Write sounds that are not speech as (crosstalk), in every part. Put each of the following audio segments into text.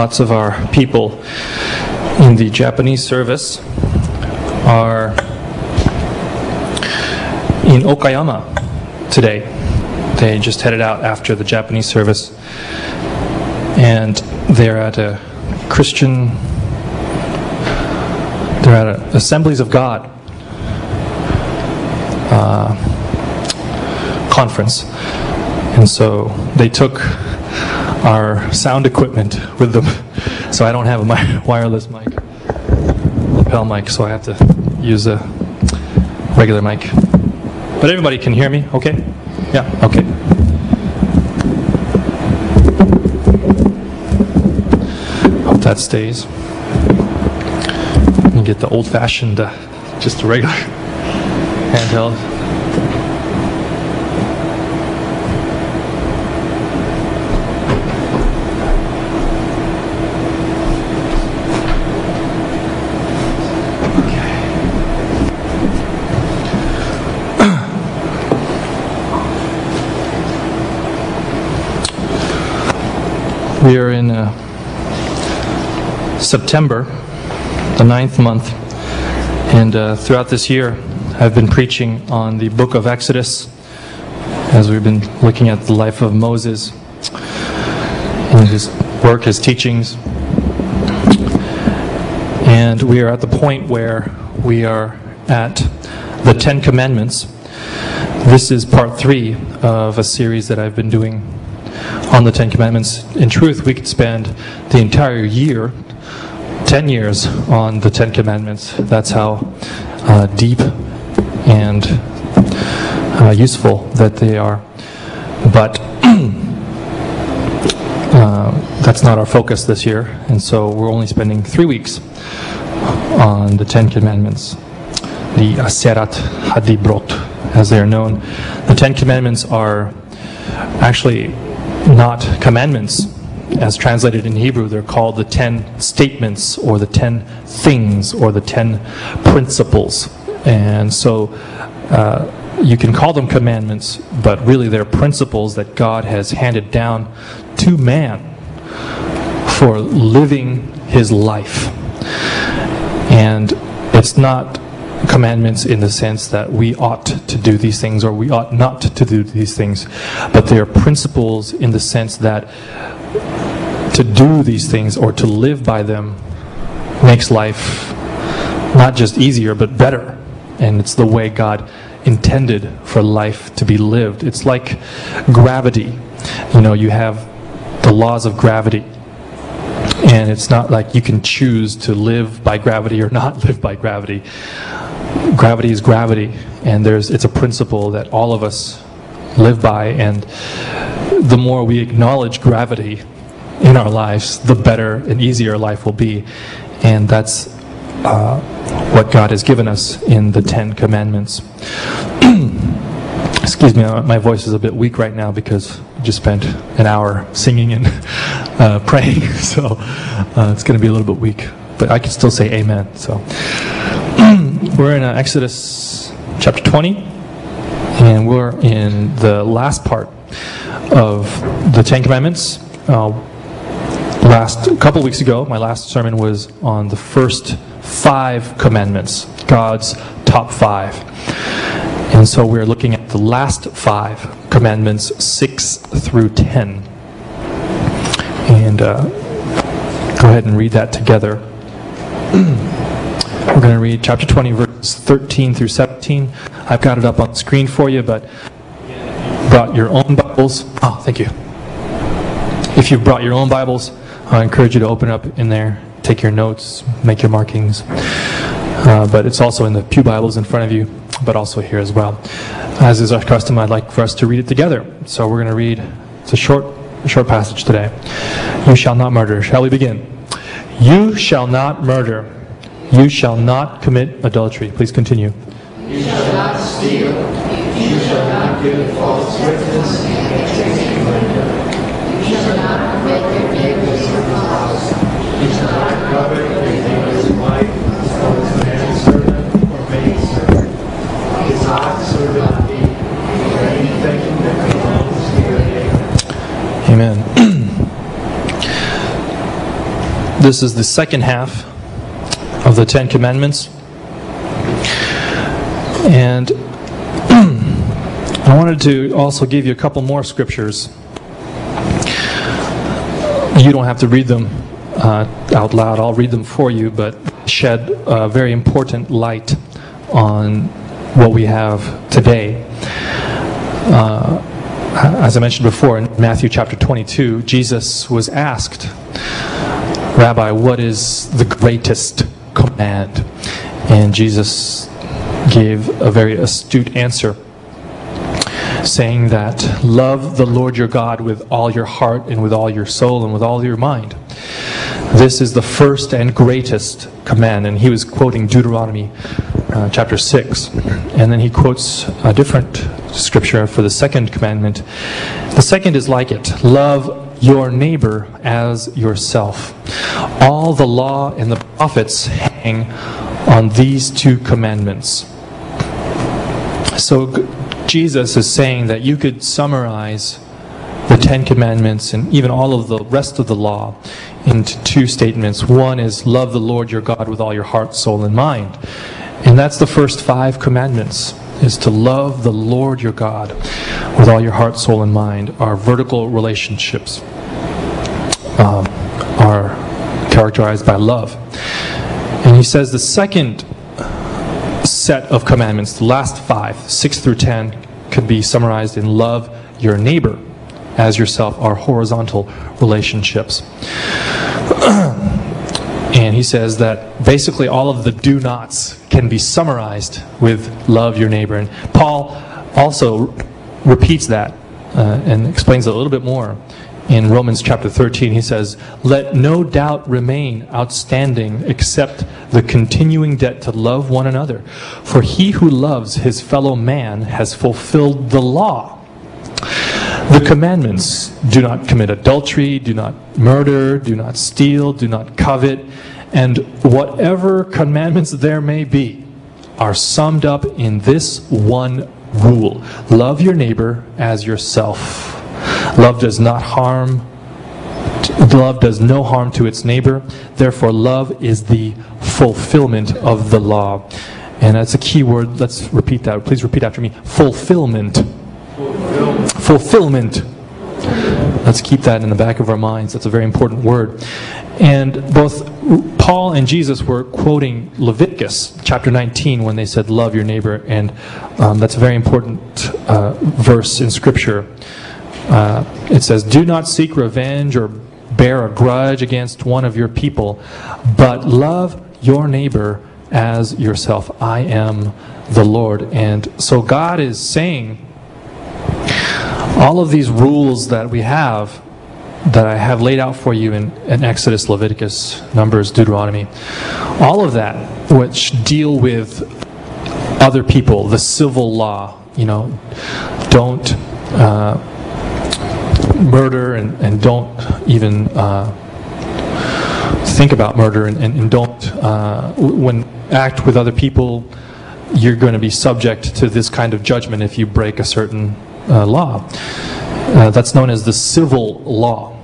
lots of our people in the Japanese service are in Okayama today. They just headed out after the Japanese service, and they're at a Christian. They're at a Assemblies of God uh, conference, and so they took our sound equipment with them. So I don't have a (laughs) wireless mic, lapel mic, so I have to use a regular mic. But everybody can hear me, okay? Yeah, okay. Hope that stays. You get the old fashioned, uh, just a regular (laughs) handheld. We are in uh, September, the ninth month, and uh, throughout this year, I've been preaching on the book of Exodus as we've been looking at the life of Moses and his work, his teachings. And we are at the point where we are at the Ten Commandments. This is part three of a series that I've been doing on the Ten Commandments. In truth, we could spend the entire year, 10 years, on the Ten Commandments. That's how uh, deep and uh, useful that they are. But (clears throat) uh, that's not our focus this year, and so we're only spending three weeks on the Ten Commandments, the Aserat Hadibrot, as they are known. The Ten Commandments are actually not commandments as translated in Hebrew. They're called the Ten Statements or the Ten Things or the Ten Principles. And so uh, you can call them commandments, but really they're principles that God has handed down to man for living his life. And it's not commandments in the sense that we ought to do these things or we ought not to do these things, but they are principles in the sense that to do these things or to live by them makes life not just easier but better. And it's the way God intended for life to be lived. It's like gravity. You know, you have the laws of gravity. And it's not like you can choose to live by gravity or not (laughs) live by gravity gravity is gravity, and there's it's a principle that all of us live by, and the more we acknowledge gravity in our lives, the better and easier life will be, and that's uh, what God has given us in the Ten Commandments. (clears throat) Excuse me, my voice is a bit weak right now because I just spent an hour singing and uh, praying, (laughs) so uh, it's going to be a little bit weak. But I can still say amen. So we're in uh, Exodus chapter 20, and we're in the last part of the Ten Commandments. Uh, last a couple weeks ago, my last sermon was on the first five commandments, God's top five. And so we're looking at the last five commandments, six through ten. And uh, go ahead and read that together. (clears throat) We're going to read chapter 20, verses 13 through 17. I've got it up on the screen for you, but brought your own Bibles. Oh, thank you. If you've brought your own Bibles, I encourage you to open up in there, take your notes, make your markings. Uh, but it's also in the Pew Bibles in front of you, but also here as well. As is our custom, I'd like for us to read it together. So we're going to read, it's a short, short passage today. You shall not murder. Shall we begin? You shall not murder. You shall not commit adultery. Please continue. You shall not steal. You shall not give false witness. You shall not commit your neighbor's house. You shall not covet your neighbor's wife, or his manservant or maidservant, his ox or donkey, or anything that belongs to your neighbor. Amen. (clears throat) This is the second half of the Ten Commandments. And (clears throat) I wanted to also give you a couple more scriptures. You don't have to read them uh, out loud, I'll read them for you, but shed a very important light on what we have today. Uh, as I mentioned before, in Matthew chapter 22, Jesus was asked, Rabbi, what is the greatest And Jesus gave a very astute answer, saying that love the Lord your God with all your heart and with all your soul and with all your mind. This is the first and greatest command. And he was quoting Deuteronomy uh, chapter 6. And then he quotes a different scripture for the second commandment. The second is like it love your neighbor as yourself. All the law and the prophets on these two commandments. So Jesus is saying that you could summarize the Ten Commandments and even all of the rest of the law into two statements. One is love the Lord your God with all your heart, soul, and mind. And that's the first five commandments is to love the Lord your God with all your heart, soul, and mind. Our vertical relationships um, are characterized by love. He says the second set of commandments, the last five, six through ten, could be summarized in love your neighbor as yourself, are horizontal relationships. (clears throat) and he says that basically all of the do nots can be summarized with love your neighbor. And Paul also repeats that uh, and explains it a little bit more in Romans chapter 13, he says, Let no doubt remain outstanding except the continuing debt to love one another. For he who loves his fellow man has fulfilled the law. The commandments do not commit adultery, do not murder, do not steal, do not covet, and whatever commandments there may be are summed up in this one rule love your neighbor as yourself. Love does not harm, love does no harm to its neighbor. Therefore, love is the fulfillment of the law. And that's a key word. Let's repeat that. Please repeat after me. Fulfillment. Fulfillment. Let's keep that in the back of our minds. That's a very important word. And both Paul and Jesus were quoting Leviticus chapter 19 when they said, Love your neighbor. And um, that's a very important uh, verse in Scripture. Uh, it says, Do not seek revenge or bear a grudge against one of your people, but love your neighbor as yourself. I am the Lord. And so God is saying, all of these rules that we have, that I have laid out for you in, in Exodus, Leviticus, Numbers, Deuteronomy, all of that, which deal with other people, the civil law, you know, don't. Uh, murder and, and don't even uh, think about murder and, and, and don't, uh, when act with other people, you're going to be subject to this kind of judgment if you break a certain uh, law. Uh, that's known as the civil law.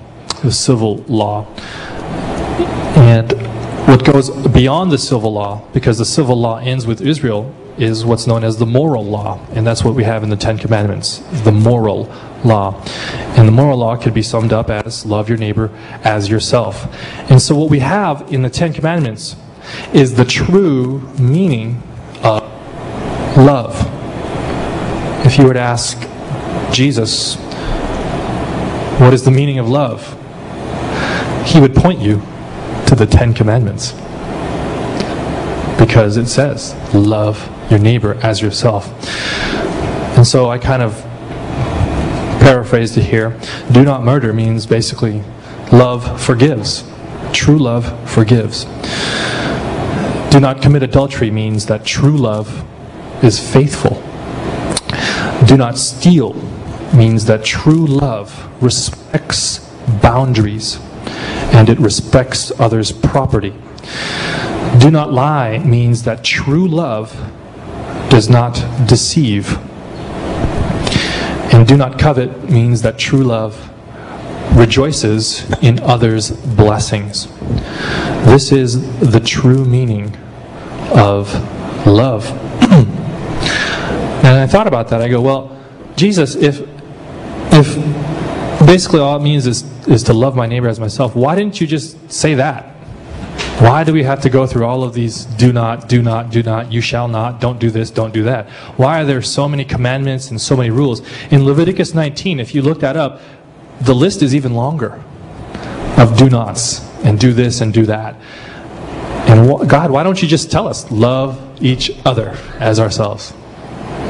The civil law. And what goes beyond the civil law, because the civil law ends with Israel, is what's known as the moral law. And that's what we have in the Ten Commandments the moral law. And the moral law could be summed up as love your neighbor as yourself. And so, what we have in the Ten Commandments is the true meaning of love. If you were to ask Jesus, what is the meaning of love? He would point you to the Ten Commandments. Because it says, love your neighbor as yourself. And so I kind of paraphrased it here. Do not murder means basically love forgives. True love forgives. Do not commit adultery means that true love is faithful. Do not steal means that true love respects boundaries and it respects others' property. Do not lie means that true love does not deceive. And do not covet means that true love rejoices in others' blessings. This is the true meaning of love. (clears throat) and I thought about that. I go, well, Jesus, if if basically all it means is is to love my neighbor as myself, why didn't you just say that? Why do we have to go through all of these do not, do not, do not, you shall not, don't do this, don't do that? Why are there so many commandments and so many rules? In Leviticus 19, if you look that up, the list is even longer of do nots and do this and do that. And wh- God, why don't you just tell us, love each other as ourselves?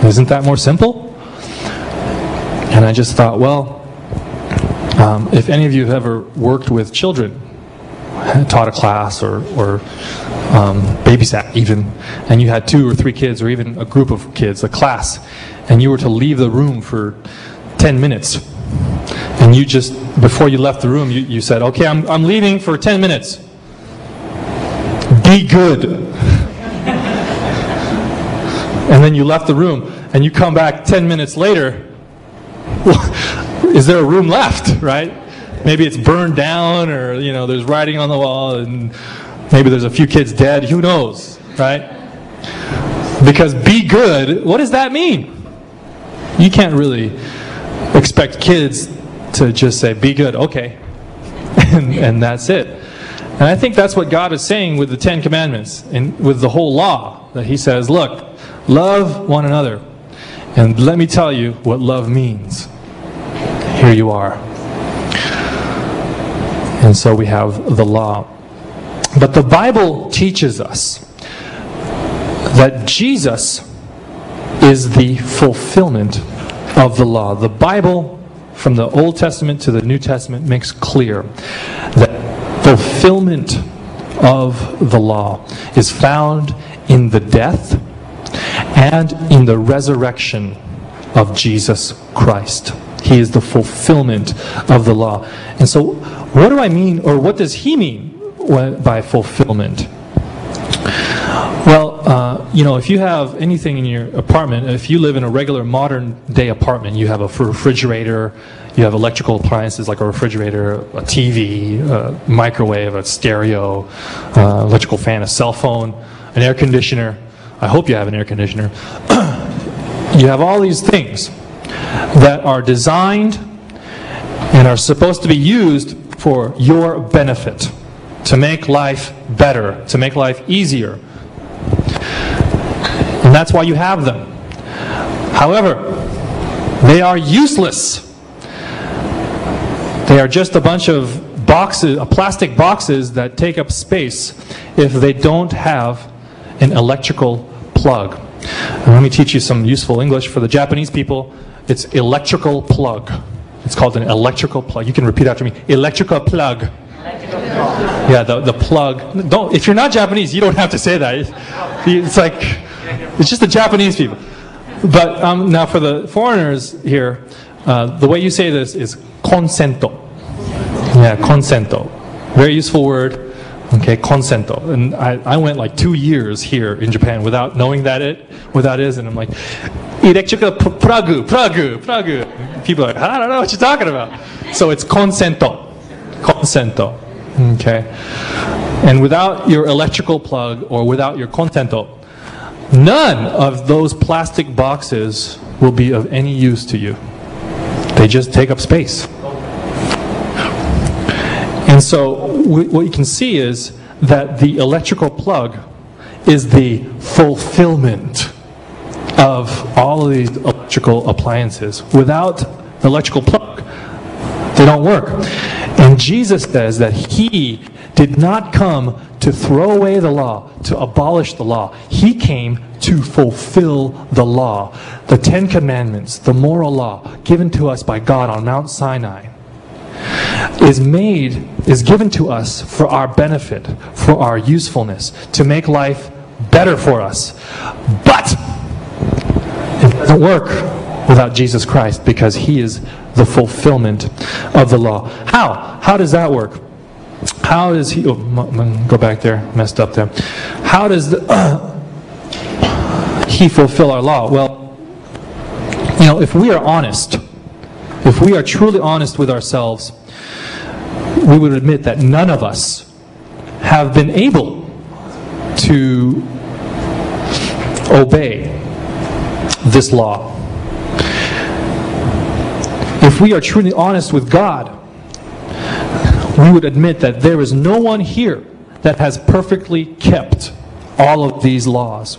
Isn't that more simple? And I just thought, well, um, if any of you have ever worked with children, taught a class or, or um, babysat even, and you had two or three kids or even a group of kids, a class, and you were to leave the room for 10 minutes, and you just, before you left the room, you, you said, okay, I'm, I'm leaving for 10 minutes. Be good. (laughs) and then you left the room, and you come back 10 minutes later, (laughs) is there a room left, right? Maybe it's burned down or you know there's writing on the wall and maybe there's a few kids dead. Who knows right? Because be good what does that mean? You can't really expect kids to just say be good okay. (laughs) And, and that's it. And i think that's what god is saying with the ten commandments and with the whole law that he says look love one another. And let me tell you what love means. Here you are and so we have the law. But the Bible teaches us that Jesus is the fulfillment of the law. The Bible, from the Old Testament to the New Testament, makes clear that fulfillment of the law is found in the death and in the resurrection of Jesus Christ. He is the fulfillment of the law. And so, what do I mean, or what does he mean by fulfillment? Well, uh, you know, if you have anything in your apartment, if you live in a regular modern day apartment, you have a refrigerator, you have electrical appliances like a refrigerator, a TV, a microwave, a stereo, uh, electrical fan, a cell phone, an air conditioner. I hope you have an air conditioner. (clears throat) you have all these things that are designed and are supposed to be used for your benefit, to make life better, to make life easier. And that's why you have them. However, they are useless. They are just a bunch of boxes, uh, plastic boxes that take up space if they don't have an electrical plug. Let me teach you some useful English for the Japanese people. It's electrical plug. It's called an electrical plug. You can repeat after me. Electrical plug. Yeah, the, the plug. Don't, if you're not Japanese, you don't have to say that. It's like, it's just the Japanese people. But um, now for the foreigners here, uh, the way you say this is consento. Yeah, consento. Very useful word. Okay, consento. And I, I went like two years here in Japan without knowing that it, what that is, and I'm like, electrical pragu, pragu, pragu. People are like, I don't know what you're talking about. So it's consento. Consento. Okay. And without your electrical plug or without your consento, none of those plastic boxes will be of any use to you. They just take up space. And so what you can see is that the electrical plug is the fulfillment of all of these electrical appliances. Without the electrical plug, they don't work. And Jesus says that He did not come to throw away the law, to abolish the law. He came to fulfill the law. The Ten Commandments, the moral law given to us by God on Mount Sinai is made, is given to us for our benefit, for our usefulness, to make life better for us. But it doesn't work without Jesus Christ because he is the fulfillment of the law. How? How does that work? How does he, oh, go back there, messed up there. How does the, uh, (clears throat) he fulfill our law? Well, you know, if we are honest, if we are truly honest with ourselves, we would admit that none of us have been able to obey this law. If we are truly honest with God, we would admit that there is no one here that has perfectly kept all of these laws.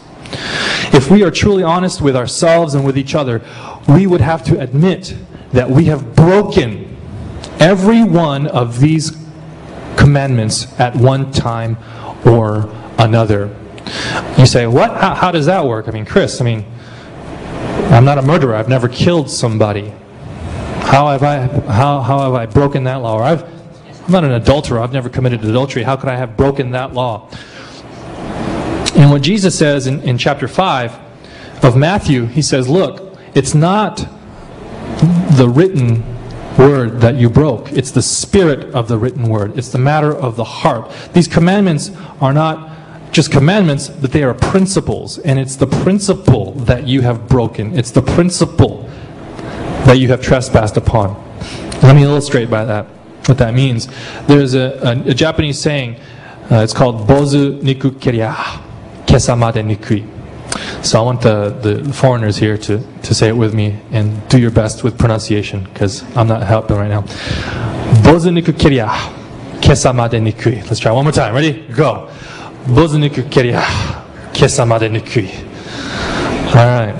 If we are truly honest with ourselves and with each other, we would have to admit that we have broken every one of these commandments at one time or another. You say, what? How, how, does that work? I mean, Kris, I mean, I'm not a murderer. I've never killed somebody. How have I, how, how have I broken that law? Or I've, I'm not an adulterer. I've never committed adultery. How could I have broken that law? And what Jesus says in, in chapter 5 of Matthew, he says, look, it's not the written word that you broke. It's the spirit of the written word. It's the matter of the heart. These commandments are not just commandments, but they are principles. And it's the principle that you have broken. It's the principle that you have trespassed upon. Let me illustrate by that what that means. There's a, a, a Japanese saying, uh, it's called Bozu Niku Keria, Kesamade Nikui. So I want the, the foreigners here to, to say it with me and do your best with pronunciation because I'm not helping right now. Bozu Niku Keria, Kesamade Nikui. Let's try one more time. Ready? Go. Bozu Niku Keria, Kesamade Nikui. All right.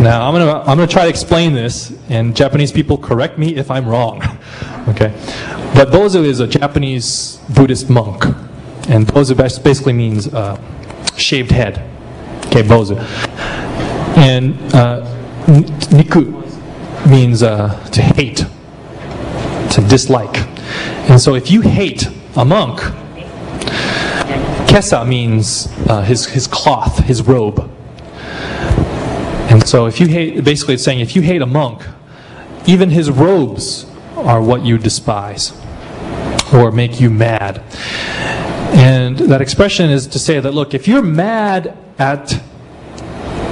Now I'm gonna I'm gonna try to explain this, and Japanese people correct me if I'm wrong. (laughs) okay, but Bozu is a Japanese Buddhist monk, and Bozu basically means uh, shaved head. Okay, Bozu, and uh, Niku means uh, to hate, to dislike, and so if you hate a monk, Kesa means uh, his his cloth, his robe. And so if you hate, basically it's saying if you hate a monk, even his robes are what you despise or make you mad. And that expression is to say that, look, if you're mad at,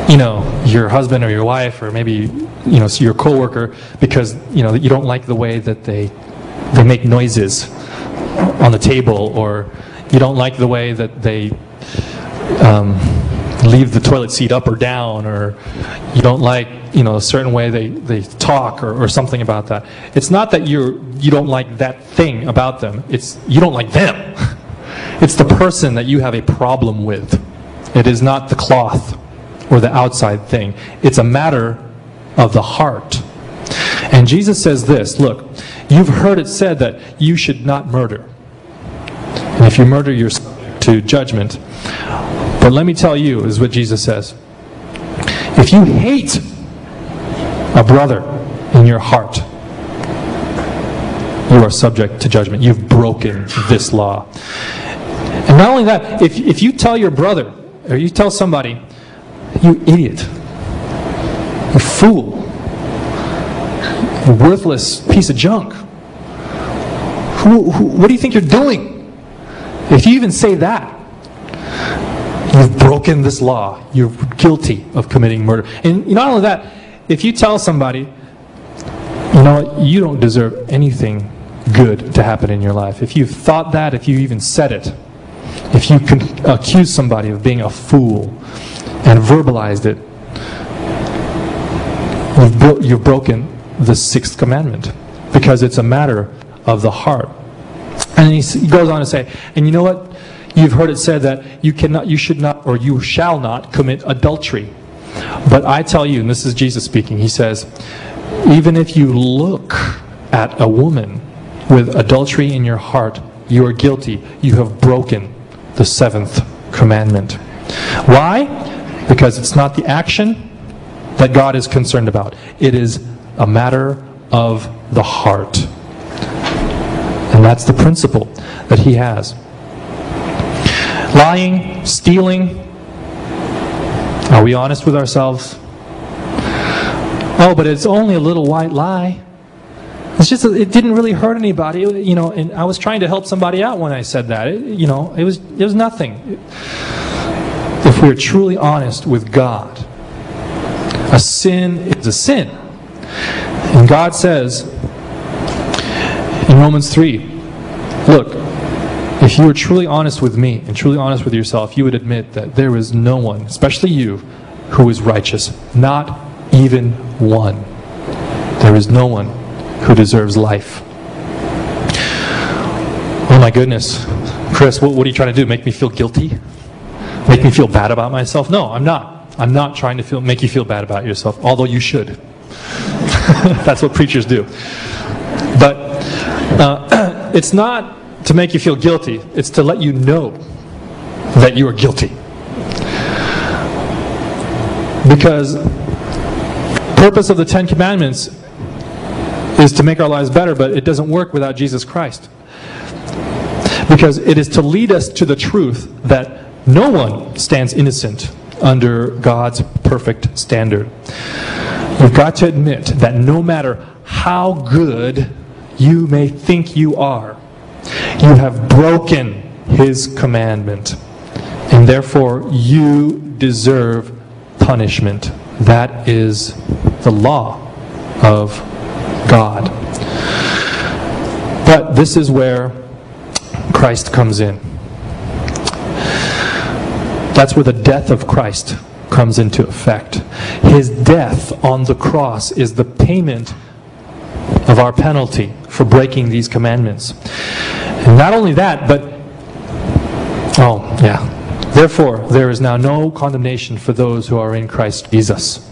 you know, your husband or your wife or maybe, you know, your coworker because, you know, you don't like the way that they, they make noises on the table or you don't like the way that they, um, leave the toilet seat up or down, or you don't like you know a certain way they, they talk or, or something about that. It's not that you're you don't like that thing about them. It's you don't like them. (laughs) It's the person that you have a problem with. It is not the cloth or the outside thing. It's a matter of the heart. And Jesus says this look, you've heard it said that you should not murder. And if you murder, you're to judgment. But let me tell you, is what Jesus says. If you hate a brother in your heart, you are subject to judgment. You've broken this law. And not only that, if, if you tell your brother, or you tell somebody, you idiot, you fool, you worthless piece of junk, who, who, what do you think you're doing? If you even say that, you've broken this law. You're guilty of committing murder. And not only that, if you tell somebody, you know, you don't deserve anything good to happen in your life. If you've thought that, if you even said it, if you can accuse somebody of being a fool and verbalized it, you've, bro- you've broken the sixth commandment because it's a matter of the heart. And he, goes on to say, and you know what? You've heard it said that you cannot, you should not, or you shall not commit adultery. But I tell you, and this is Jesus speaking, he says, even if you look at a woman with adultery in your heart, you are guilty. You have broken the seventh commandment. Why? Because it's not the action that God is concerned about, it is a matter of the heart. And that's the principle that He has. Lying, stealing. Are we honest with ourselves? Oh, but it's only a little white lie. It's just it didn't really hurt anybody, you know. And I was trying to help somebody out when I said that. It, you know, it was it was nothing. If we are truly honest with God, a sin is a sin, and God says in Romans three, Look, if you were truly honest with me and truly honest with yourself, you would admit that there is no one, especially you, who is righteous. Not even one. There is no one who deserves life. Oh my goodness. Kris, what, what are you trying to do? Make me feel guilty? Make me feel bad about myself? No, I'm not. I'm not trying to feel, make you feel bad about yourself, although you should. (laughs) That's what preachers do. But uh, (clears throat) it's not to make you feel guilty, it's to let you know that you are guilty. Because purpose of the 10 commandments is to make our lives better, but it doesn't work without Jesus Christ. Because it is to lead us to the truth that no one stands innocent under God's perfect standard. You've got to admit that no matter how good you may think you are, you have broken His commandment. And therefore, you deserve punishment. That is the law of God. But this is where Christ comes in. That's where the death of Christ comes into effect. His death on the cross is the payment of our penalty for breaking these commandments. And not only that, but, oh, yeah. Therefore, there is now no condemnation for those who are in Christ Jesus.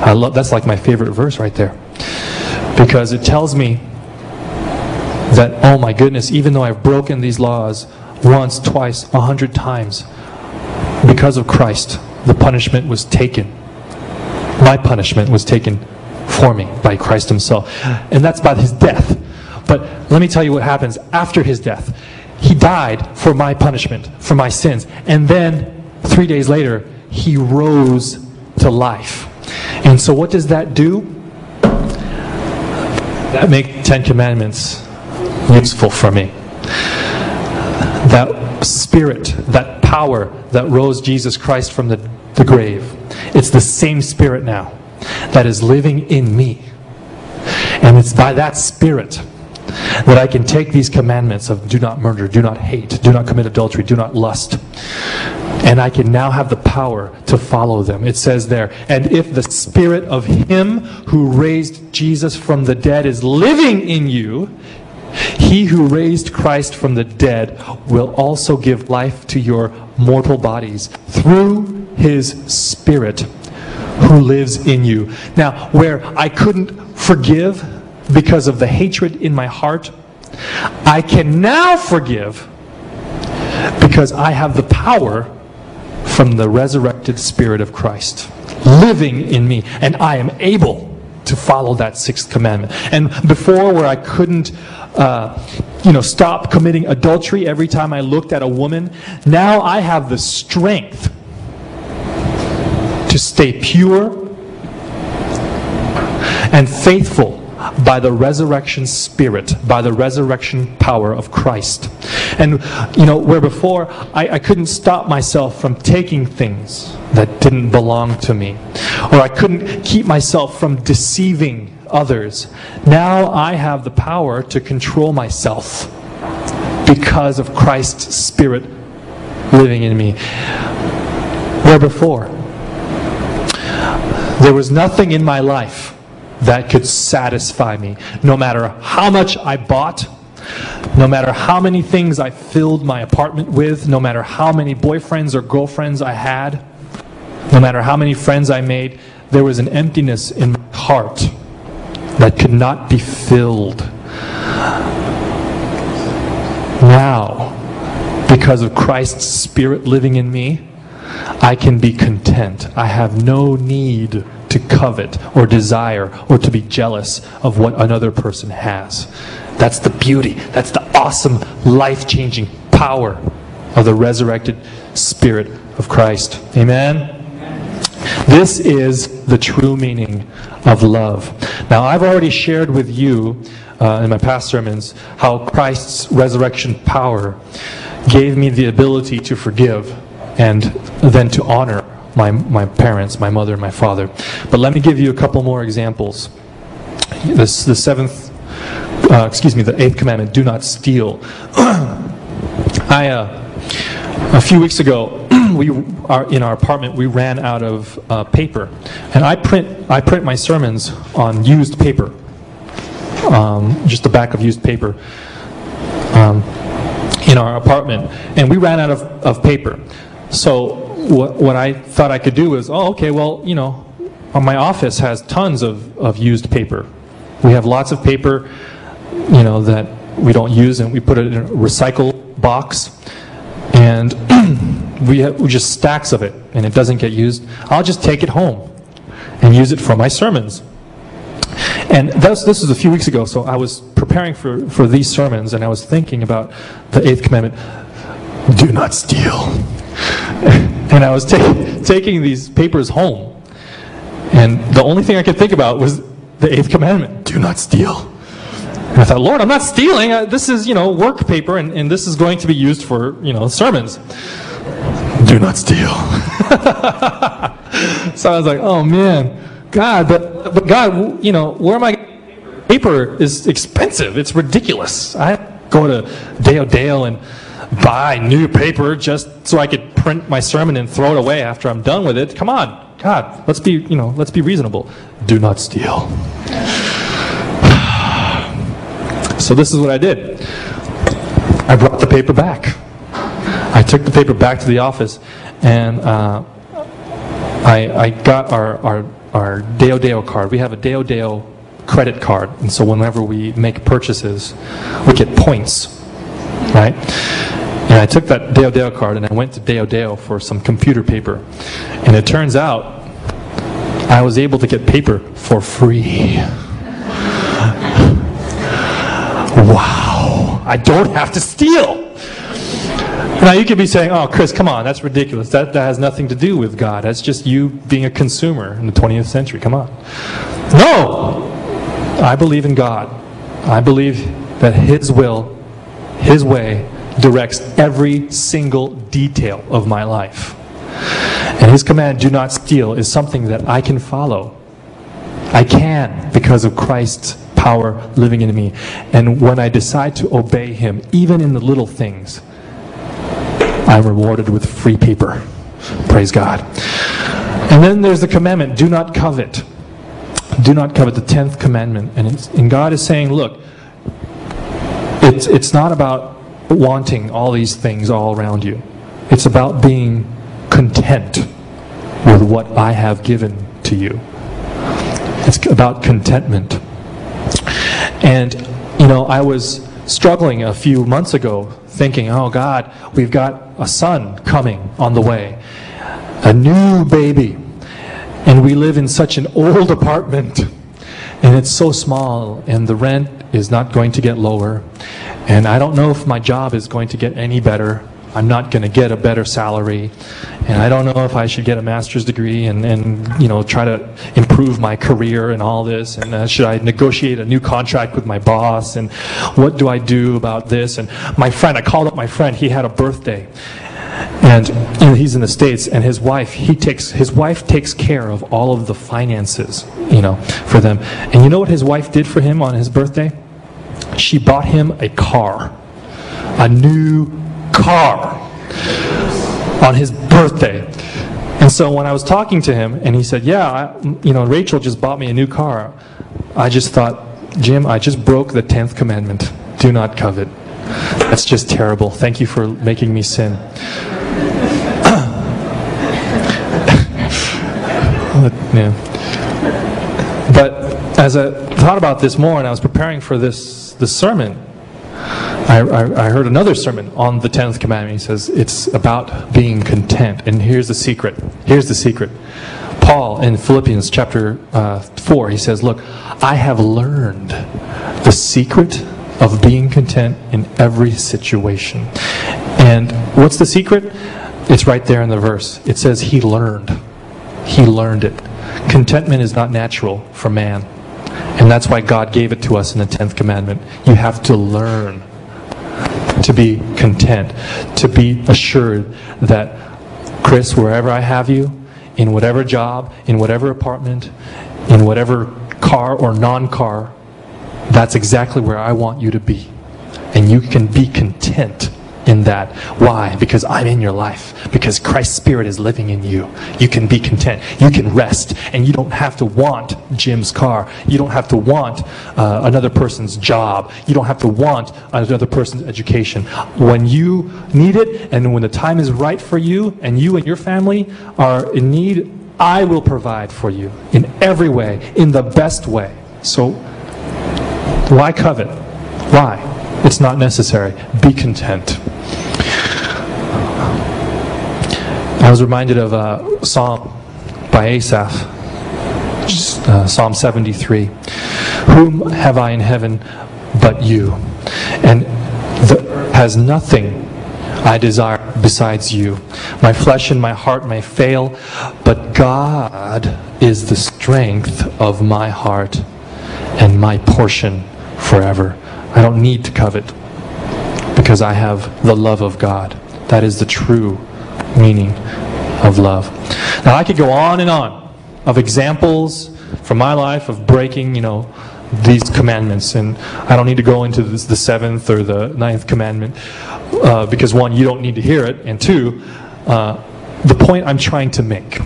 I love, that's like my favorite verse right there. Because it tells me that, oh my goodness, even though I've broken these laws once, twice, a hundred times, because of Christ, the punishment was taken. My punishment was taken for me by Christ Himself. And that's by His death. But let me tell you what happens after His death. He died for my punishment, for my sins. And then, three days later, He rose to life. And so, what does that do? That make Ten Commandments useful for me. That spirit, that power that rose Jesus Christ from the, the grave, it's the same spirit now that is living in me. And it's by that spirit that I can take these commandments of do not murder, do not hate, do not commit adultery, do not lust, and I can now have the power to follow them. It says there, and if the spirit of him who raised Jesus from the dead is living in you, he who raised Christ from the dead will also give life to your mortal bodies through his spirit who lives in you. Now, where I couldn't forgive because of the hatred in my heart, I can now forgive because I have the power from the resurrected Spirit of Christ living in me, and I am able to follow that sixth commandment. And before, where I couldn't, uh, you know, stop committing adultery every time I looked at a woman, now I have the strength to stay pure and faithful by the resurrection spirit, by the resurrection power of Christ. And, you know, where before I, I, couldn't stop myself from taking things that didn't belong to me, or I couldn't keep myself from deceiving others, now I have the power to control myself because of Christ's spirit living in me. Where before, there was nothing in my life that could satisfy me. No matter how much I bought, no matter how many things I filled my apartment with, no matter how many boyfriends or girlfriends I had, no matter how many friends I made, there was an emptiness in my heart that could not be filled. Now, because of Christ's Spirit living in me, I can be content. I have no need to covet or desire or to be jealous of what another person has. That's the beauty. That's the awesome, life changing power of the resurrected Spirit of Christ. Amen? This is the true meaning of love. Now, I've already shared with you uh, in my past sermons how Christ's resurrection power gave me the ability to forgive and then to honor my, my parents, my mother, and my father. But let me give you a couple more examples. This, the seventh uh, excuse me, the eighth commandment, do not steal. (clears throat) I, uh, a few weeks ago, (clears throat) we are in our apartment. We ran out of uh, paper, and I print I print my sermons on used paper, um, just the back of used paper, um, in our apartment. And we ran out of, of paper. So what what I thought I could do was, oh, okay, well, you know, my office has tons of, of used paper. We have lots of paper, you know, that we don't use, and we put it in a recycle box, and (clears throat) we have just stacks of it, and it doesn't get used. I'll just take it home and use it for my sermons. And this, this was a few weeks ago, so I was preparing for, for these sermons, and I was thinking about the eighth commandment do not steal. (laughs) and I was ta- taking these papers home, and the only thing I could think about was the eighth commandment do not steal. And I thought, Lord, I'm not stealing. Uh, This is, you know, work paper, and, and this is going to be used for, you know, sermons. Do not steal. (laughs) so I was like, oh man, God, but, but God, you know, where am I? Paper is expensive. It's ridiculous. I go to Deo Dale and buy new paper just so I could print my sermon and throw it away after I'm done with it. Come on, God, let's be, you know, let's be reasonable. Do not steal. (sighs) So this is what I did. I brought the paper back. I took the paper back to the office, and uh, I, I got our, our, our Deo Deo card. We have a Deo Deo credit card, and so whenever we make purchases, we get points, right? And I took that Deo Deo card and I went to Deo Deo for some computer paper. And it turns out I was able to get paper for free. (laughs) Wow, I don't have to steal. Now you could be saying, "Oh, Kris, come on, that's ridiculous. That, that has nothing to do with God. That's just you being a consumer in the 20th century. Come on." No, I believe in God. I believe that His will, His way, directs every single detail of my life. And His command, "Do not steal," is something that I can follow. I can because of Christ's power living in me. And when I decide to obey Him, even in the little things, I'm rewarded with free paper. Praise God. And then there's the commandment do not covet. Do not covet, the 10th commandment. And, and God is saying, look, it's, it's not about wanting all these things all around you, it's about being content with what I have given to you. It's about contentment. And, you know, I was struggling a few months ago thinking, oh God, we've got a son coming on the way, a new baby. And we live in such an old apartment. And it's so small, and the rent is not going to get lower. And I don't know if my job is going to get any better. I'm not going to get a better salary. And I don't know if I should get a master's degree and, and you know, try to improve my career and all this. And uh, should I negotiate a new contract with my boss? And what do I do about this? And my friend, I called up my friend, he had a birthday. And, he's in the states, and his wife, he takes his wife takes care of all of the finances, you know, for them. And you know what his wife did for him on his birthday? She bought him a car, a new car, on his birthday. And so when I was talking to him, and he said, "Yeah, I, you know, Rachel just bought me a new car," I just thought, Jim, I just broke the tenth commandment: do not covet. That's just terrible. Thank you for making me sin. (coughs) yeah. But as I thought about this more and I was preparing for this, this sermon, I, I, I heard another sermon on the 10th commandment. He says it's about being content. And here's the secret. Here's the secret. Paul in Philippians chapter uh, 4, he says, Look, I have learned the secret of being content in every situation. And what's the secret? It's right there in the verse. It says he learned. He learned it. Contentment is not natural for man. And that's why God gave it to us in the 10th commandment. You have to learn to be content, to be assured that, Kris, wherever I have you, in whatever job, in whatever apartment, in whatever car or non car That's exactly where I want you to be. And you can be content in that. Why? Because I'm in your life. Because Christ's Spirit is living in you. You can be content. You can rest. And you don't have to want Jim's car. You don't have to want uh, another person's job. You don't have to want another person's education. When you need it and when the time is right for you and you and your family are in need, I will provide for you in every way, in the best way. So why covet? Why? It's not necessary. Be content. I was reminded of a psalm by Asaph, uh, Psalm 73. Whom have I in heaven but you? And the, has nothing I desire besides you. My flesh and my heart may fail, but God is the strength of my heart and my portion forever. I don't need to covet because I have the love of God. That is the true meaning of love. Now, I could go on and on of examples from my life of breaking, you know, these commandments. And I don't need to go into this, the seventh or the ninth commandment uh, because, one, you don't need to hear it, and two, uh, the point I'm trying to make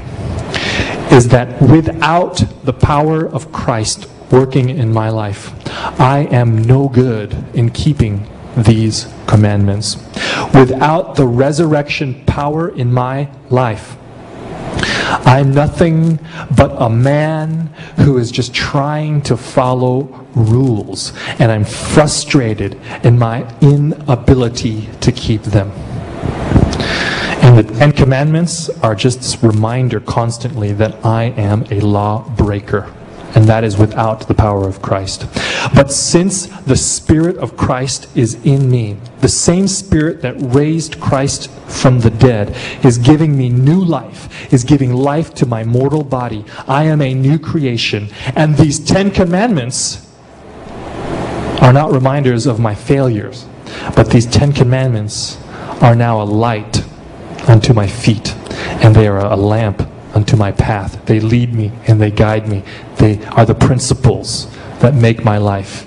is that without the power of Christ working in my life, I am no good in keeping these commandments. Without the resurrection power in my life, I'm nothing but a man who is just trying to follow rules, and I'm frustrated in my inability to keep them. And the Ten Commandments are just this reminder constantly that I am a lawbreaker and that is without the power of Christ. But since the Spirit of Christ is in me, the same Spirit that raised Christ from the dead is giving me new life, is giving life to my mortal body. I am a new creation. And these Ten Commandments are not reminders of my failures, but these Ten Commandments are now a light unto my feet, and they are a lamp unto my path. They lead me and they guide me. They are the principles that make my life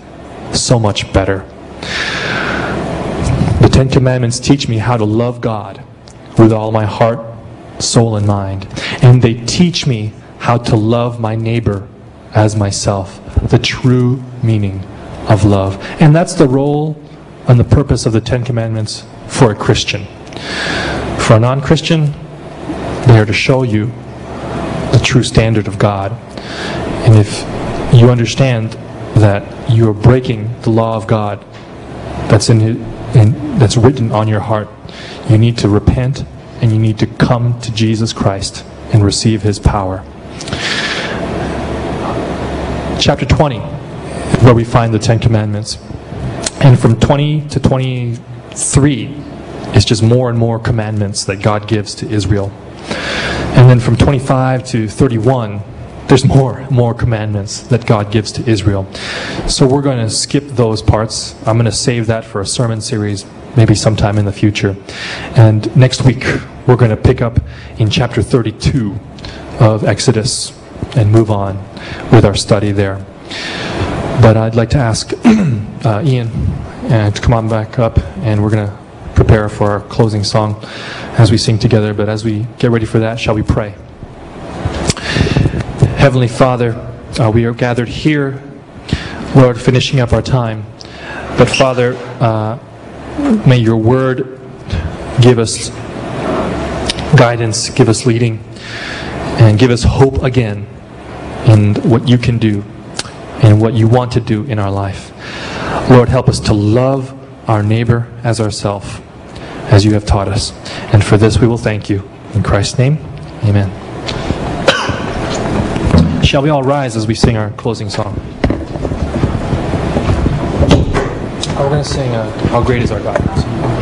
so much better. The Ten Commandments teach me how to love God with all my heart, soul, and mind. And they teach me how to love my neighbor as myself, the true meaning of love. And that's the role and the purpose of the Ten Commandments for a Christian. For a non Christian, they are to show you true standard of God. And if you understand that you are breaking the law of God that's in, in that's written on your heart, you need to repent and you need to come to Jesus Christ and receive his power. Chapter 20 is where we find the Ten Commandments. And from 20 to 23 is just more and more commandments that God gives to Israel. And then from 25 to 31, there's more more commandments that God gives to Israel. So we're going to skip those parts. I'm going to save that for a sermon series maybe sometime in the future. And next week we're going to pick up in chapter 32 of Exodus and move on with our study there. But I'd like to ask (clears throat) uh, Ian uh, to come on back up and we're going to prepare for our closing song as we sing together. But as we get ready for that, shall we pray? Heavenly Father, uh, we are gathered here, Lord, finishing up our time. But Father, uh, may your word give us guidance, give us leading, and give us hope again in what you can do and what you want to do in our life. Lord, help us to love our neighbor as ourself as you have taught us. And for this we will thank you. In Christ's name, amen. Shall we all rise as we sing our closing song? We're going to sing uh, How Great is Our God.